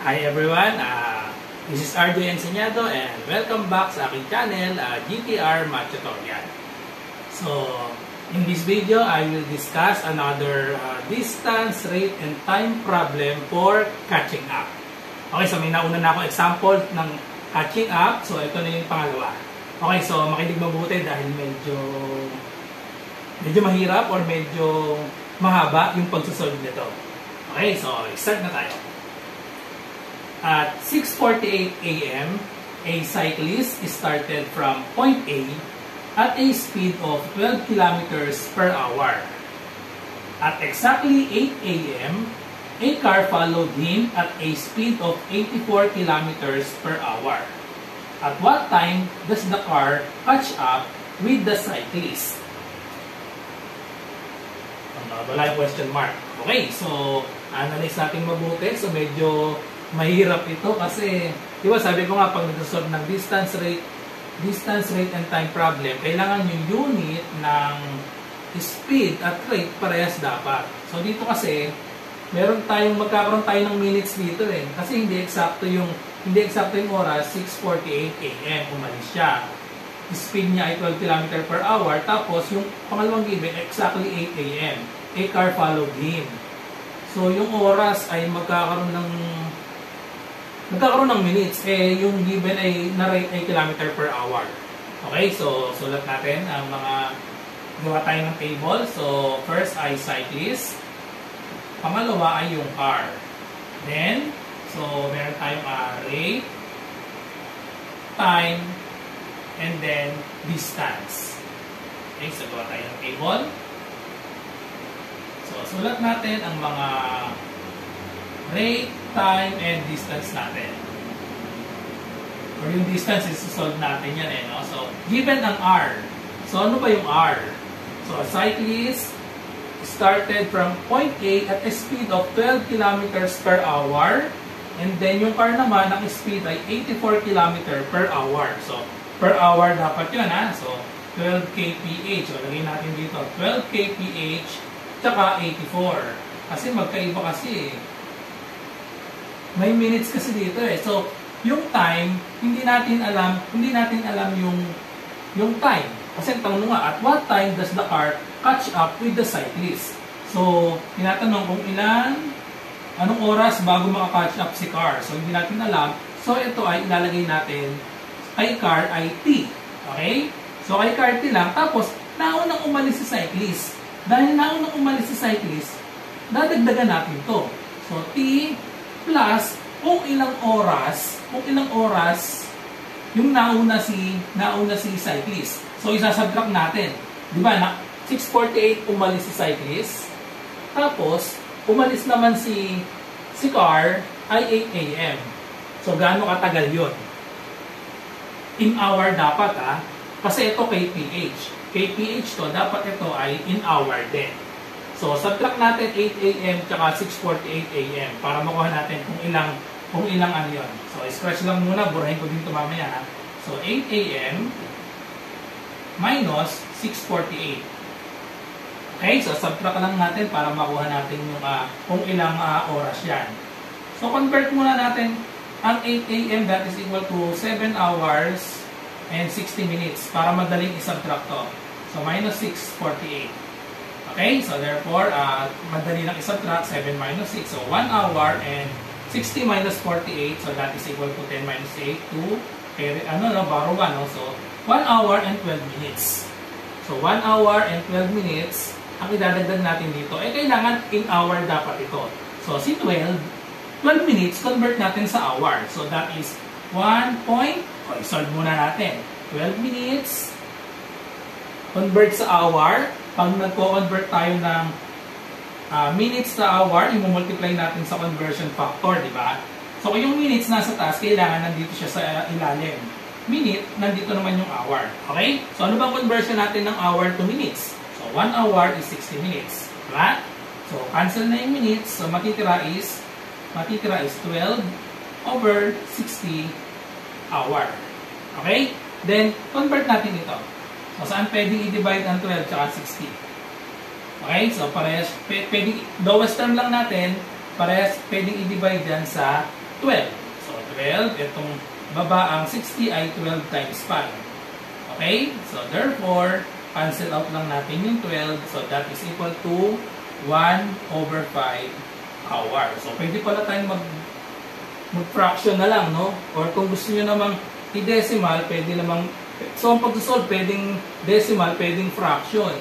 Hi everyone, uh, this is RJ Enseñado and welcome back sa aking channel, uh, GTR Math Tutorial. So, in this video, I will discuss another uh, distance, rate, and time problem for catching up. Okay, so may nauna na ako example ng catching up. So, ito na yung pangalawa. Okay, so makinig mabuti dahil medyo medyo mahirap or medyo mahaba yung pagsusolve nito. Okay, so start na tayo. At 6.48 a.m., a cyclist started from point A at a speed of 12 kilometers per hour. At exactly 8 a.m., a car followed him at a speed of 84 kilometers per hour. At what time does the car catch up with the cyclist? Wala yung question mark. Okay, so analyze natin mabuti. So medyo mahirap ito kasi, di ba sabi ko nga pag nag-solve ng distance rate, distance rate and time problem, kailangan yung unit ng speed at rate parehas dapat. So dito kasi, meron tayong magkakaroon tayo ng minutes dito eh. Kasi hindi eksakto yung hindi eksakto yung oras, 6:48 AM umalis siya. Speed niya ay 12 km per hour. Tapos yung pangalawang given, exactly 8 AM. A car followed him. So yung oras ay magkakaroon ng magkakaroon ng minutes. Eh yung given ay na-rate ay kilometer per hour. Okay, so sulat natin ang mga gawa tayo ng table. So first ay cyclist. Pangalawa ay yung car. Then, so meron tayong uh, rate, time, and then distance. Okay, so gawa tayo ng table. So, sulat natin ang mga rate, time, and distance natin. Or yung distance is solve natin yan eh, no? So, given ang R. So, ano ba yung R? So, a cyclist started from point A at a speed of 12 kilometers per hour. And then, yung car naman, ang speed ay 84 km per hour. So, per hour dapat yun, ha? So, 12 kph. So, lagay natin dito, 12 kph tsaka 84. Kasi magkaiba kasi eh. May minutes kasi dito eh. So, yung time, hindi natin alam, hindi natin alam yung yung time. Kasi tanong nga, at what time does the car catch up with the cyclist? So, tinatanong kung ilan, anong oras bago maka-catch up si car. So, hindi natin alam. So, ito ay ilalagay natin kay car ay T. Okay? So, kay car T lang. Tapos, naunang umalis si cyclist. Dahil naunang umalis si cyclist, dadagdagan natin to. So, T plus kung ilang oras, kung ilang oras yung nauna si nauna si cyclist. So, isasubtract natin. Di ba? Na 6.48 umalis si cyclist. Tapos, umalis naman si si car ay 8 a.m. So, gaano katagal yun? In hour dapat ah. Kasi ito kph. kph to, dapat ito ay in hour din. So, subtract natin 8 a.m. tsaka 6.48 a.m. para makuha natin kung ilang kung ilang ano yun. So, scratch lang muna. Burahin ko din ito mamaya. Ha? So, 8 a.m. minus 6.48. Okay? So, subtract lang natin para makuha natin yung uh, kung ilang uh, oras yan. So, convert muna natin ang 8 a.m. that is equal to 7 hours and 60 minutes para madaling isubtract to. So, minus 6.48. Okay? So, therefore, uh, madali lang isubtract 7 minus 6. So, 1 hour and 60 minus 48. So, that is equal to 10 minus 8 to, ano, no, borrow 1. No? So, 1 hour and 12 minutes. So, 1 hour and 12 minutes, ang idadagdag natin dito, eh, kailangan in hour dapat ito. So, si 12, 12 minutes, convert natin sa hour. So, that is 1 point, o, oh, muna natin. 12 minutes, convert sa hour. Pag nagko-convert tayo ng uh, minutes sa hour, i-multiply natin sa conversion factor, di ba? So, yung minutes nasa taas, kailangan nandito siya sa ilalim. Minute, nandito naman yung hour. Okay? So, ano bang conversion natin ng hour to minutes? So, 1 hour is 60 minutes. Diba? So, cancel na yung minutes. So, matitira is, matitira is 12 over 60 hour. Okay? Then, convert natin ito. So, saan pwedeng i-divide ang 12 at 60? Okay? So, parehas, pwedeng, lowest term lang natin, parehas pwedeng i-divide yan sa 12. So 12, itong baba ang 60 ay 12 times 5. Okay? So therefore, cancel out lang natin yung 12. So that is equal to 1 over 5 hour. So pwede pala tayong mag mag-fraction na lang, no? Or kung gusto niyo namang i-decimal, pwede namang So, ang pag-solve, pwedeng decimal, pwedeng fraction.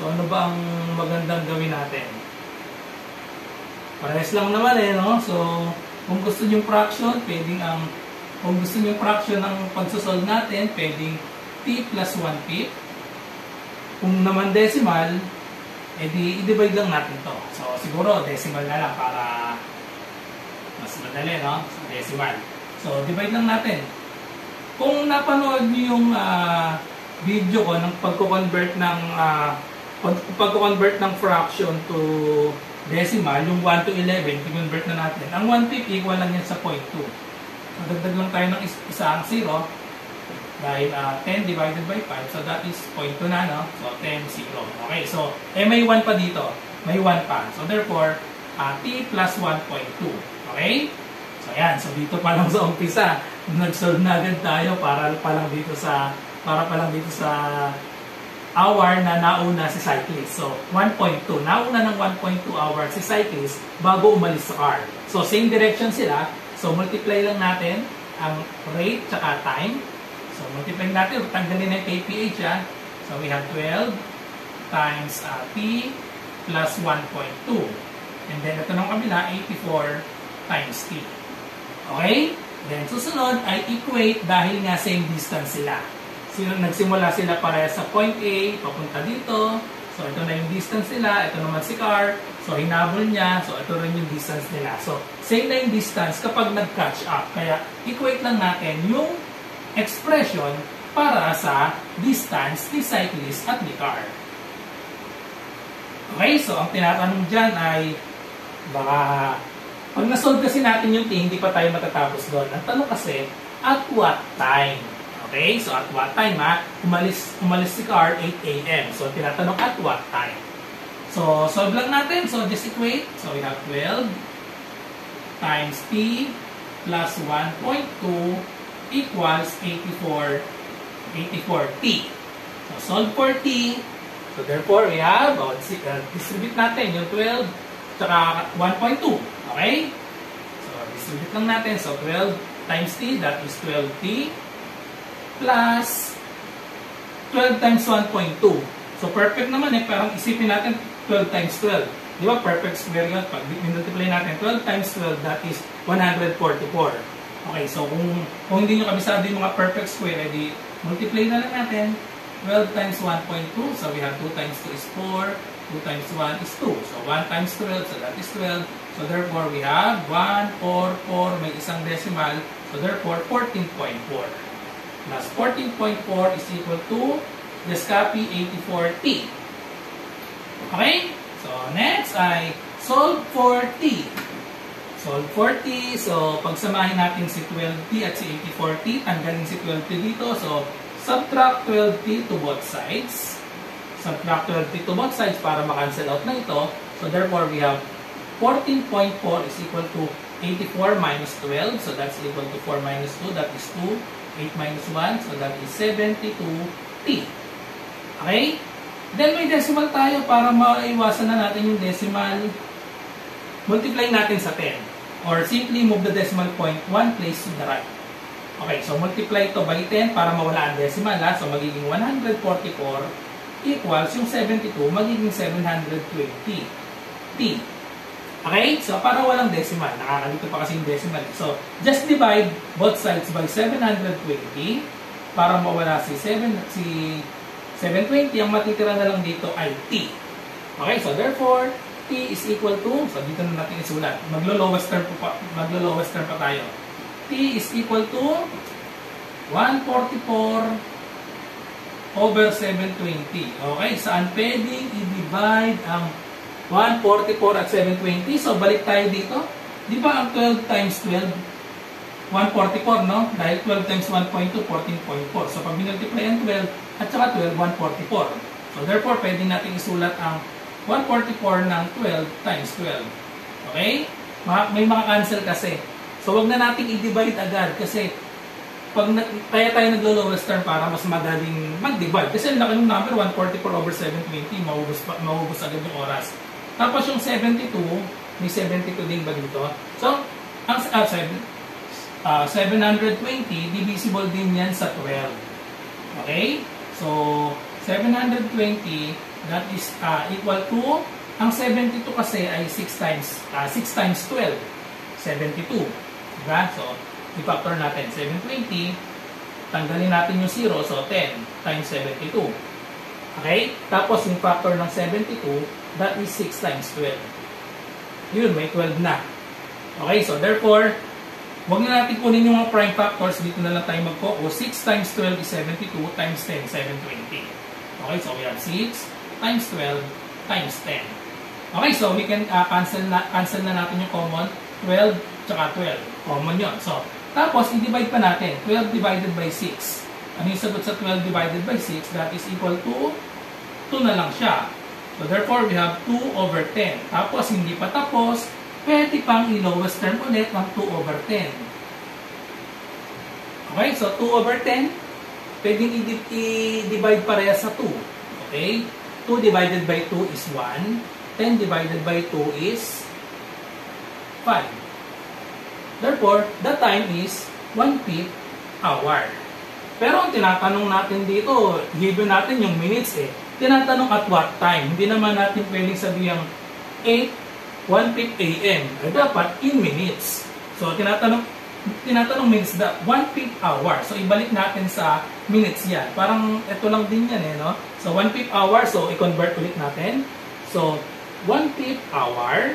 So, ano ba ang magandang gawin natin? Parehas lang naman eh, no? So, kung gusto niyo fraction, pwedeng ang kung gusto niyo fraction ng pag-solve natin, pwedeng t plus 1 p. Kung naman decimal, edi i-divide lang natin to. So, siguro decimal na lang para mas madali, no? So, decimal. So, divide lang natin. Kung napanood niyo yung uh, video ko ng pagko-convert ng uh, pagko-convert ng fraction to decimal, yung 1 to 11, i-convert na natin. Ang 1 fifth equal lang yan sa 0.2. So, dagdag lang tayo ng is isang 0 dahil uh, 10 divided by 5, so that is 0.2 na, no? So, 10, 0. Okay, so, eh may 1 pa dito. May 1 pa. So, therefore, uh, t plus 1.2. Okay? So, ayan. So, dito pa lang sa umpisa nag-solve na agad tayo para pa lang dito sa para pa lang dito sa hour na nauna si cyclist. So, 1.2. Nauna ng 1.2 hour si cyclist bago umalis sa car. So, same direction sila. So, multiply lang natin ang rate tsaka time. So, multiply natin. Tanggalin na yung kph ha. So, we have 12 times uh, t plus 1.2. And then, ito ng kabila, 84 times t. Okay? Then, susunod ay equate dahil nga same distance sila. Sino, nagsimula sila para sa point A, papunta dito. So, ito na yung distance nila. Ito naman si car. So, hinabol niya. So, ito rin yung distance nila. So, same na yung distance kapag nag-catch up. Kaya, equate lang natin yung expression para sa distance ni cyclist at ni car. Okay, so ang tinatanong dyan ay baka pag nasolve kasi natin yung T, hindi pa tayo matatapos doon. Ang tanong kasi, at what time? Okay, so at what time ha? Umalis, umalis si car 8 a.m. So tinatanong at what time? So solve lang natin. So just equate. So we have 12 times T plus 1.2 equals 84 84T. So solve for T. So therefore we have, oh, uh, distribute natin yung 12 tsaka 1.2. Okay? So, distribute lang natin. So, 12 times t, that is 12t, plus 12 times 1.2. So, perfect naman eh. Parang isipin natin 12 times 12. Di ba? Perfect square yun. Pag multiply natin 12 times 12, that is 144. Okay, so kung, kung hindi nyo kabisado yung mga perfect square, edi multiply na lang natin. 12 times 1.2, so we have 2 times 2 is 4, 2 times 1 is 2. So 1 times 12, so that is 12. So therefore, we have 1, 4, 4, may isang decimal. So therefore, 14.4. Plus 14.4 is equal to, just copy 84t. Okay? So next ay solve for t. Solve for t. So pagsamahin natin si 12t at si 84t, tanggalin si 12t dito. So subtract 12t to both sides. Subtract 12t to both sides para ma-cancel out na ito. So therefore, we have 14.4 is equal to 84 minus 12. So that's equal to 4 minus 2. That is 2. 8 minus 1. So that is 72t. Okay? Then may decimal tayo para maiwasan na natin yung decimal. Multiply natin sa 10. Or simply move the decimal point one place to the right. Okay, so multiply ito by 10 para mawala ang decimal. Ha? So magiging 144 equals yung 72 magiging 720 t. Okay? So, para walang decimal. Nakakalito pa kasi yung decimal. So, just divide both sides by 720 para mawala si 7 si 720. Ang matitira na lang dito ay t. Okay? So, therefore, t is equal to, so dito na natin isulat. Maglo-lowest term pa, maglo-lowest term pa tayo. t is equal to 144 over 720. Okay? Saan pwedeng i-divide ang 144 at 720. So, balik tayo dito. Di ba ang 12 times 12? 144, no? Dahil 12 times 1.2, 14.4. So, pag minultiply ang 12 at saka 12, 144. So, therefore, pwede natin isulat ang 144 ng 12 times 12. Okay? May mga cancel kasi. So, wag na nating i-divide agad kasi pag na, kaya tayo naglo-lowest term para mas madaling mag-divide. Kasi laki ng number, 144 over 720, maubos, maubos agad yung oras. Tapos yung 72, may 72 din ba dito? So, ang uh, seven, uh, 720, divisible din yan sa 12. Okay? So, 720, that is uh, equal to, ang 72 kasi ay 6 times, uh, 6 times 12, 72. Diba? So, i-factor natin 720, tanggalin natin yung 0, so 10 times 72. Okay? Tapos yung factor ng 72, that is 6 times 12. Yun, may 12 na. Okay, so therefore, huwag na natin kunin yung mga prime factors, dito na lang tayo mag-focus. 6 times 12 is 72, times 10, 720. Okay, so we have 6 times 12 times 10. Okay, so we can uh, cancel na cancel na natin yung common 12 tsaka 12. Common yun. So, tapos, i-divide pa natin. 12 divided by 6. Ano yung sagot sa 12 divided by 6? That is equal to 2 na lang siya. So, therefore, we have 2 over 10. Tapos, hindi pa tapos, pwede pang i-lowest term ulit ng 2 over 10. Okay, so 2 over 10, pwedeng i-divide pareha sa 2. Okay? 2 divided by 2 is 1. 10 divided by 2 is 5. Therefore, the time is 1 fifth hour. Pero ang tinatanong natin dito, given natin yung minutes eh, tinatanong at what time. Hindi naman natin pwedeng sabihin 8, 1 fifth a.m. Ay dapat in minutes. So, tinatanong, tinatanong minutes the 1 fifth hour. So, ibalik natin sa minutes yan. Parang ito lang din yan eh, no? So, 1 fifth hour, so i-convert ulit natin. So, 1 fifth hour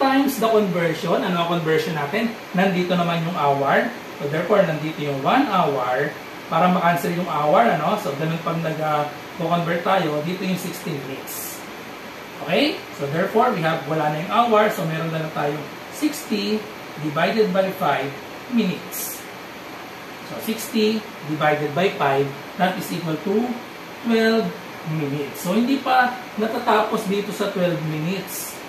times the conversion. Ano ang conversion natin? Nandito naman yung hour. So therefore, nandito yung 1 hour para ma-cancel yung hour. Ano? So ganun pag nag-convert tayo, dito yung 16 minutes. Okay? So therefore, we have wala na yung hour. So meron na lang tayong 60 divided by 5 minutes. So 60 divided by 5, that is equal to 12 minutes. So hindi pa natatapos dito sa 12 minutes.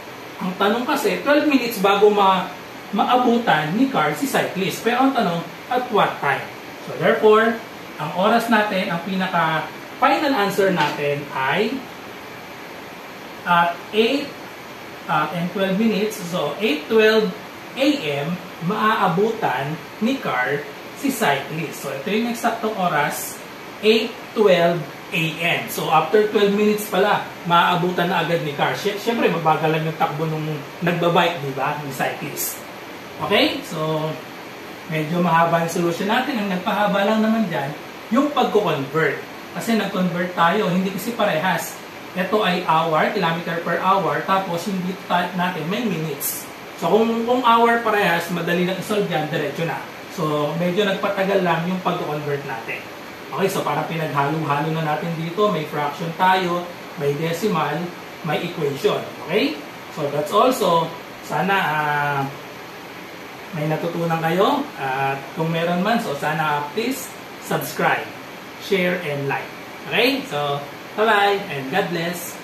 Ang tanong kasi, 12 minutes bago ma maabutan ni car si cyclist. Pero ang tanong, at what time? So therefore, ang oras natin, ang pinaka final answer natin ay at 8 uh, and 12 minutes. So 8.12 a.m. maaabutan ni car si cyclist. So ito yung eksaktong oras, 8.12 a.m. So, after 12 minutes pala, maaabutan na agad ni car. Siyempre, mabagal lang yung takbo nung nagbabike, di ba? Ni cyclist. Okay? So, medyo mahaba yung solution natin. Ang nagpahaba lang naman dyan, yung pagko-convert. Kasi nag-convert tayo, hindi kasi parehas. Ito ay hour, kilometer per hour, tapos hindi natin may minutes. So, kung, kung hour parehas, madali lang isolve yan, diretso na. So, medyo nagpatagal lang yung pag-convert natin. Okay, so para pinaghalo-halo na natin dito, may fraction tayo, may decimal, may equation. Okay? So that's also, sana uh, may natutunan kayo. At uh, kung meron man, so sana please subscribe, share, and like. Okay? So, bye-bye and God bless.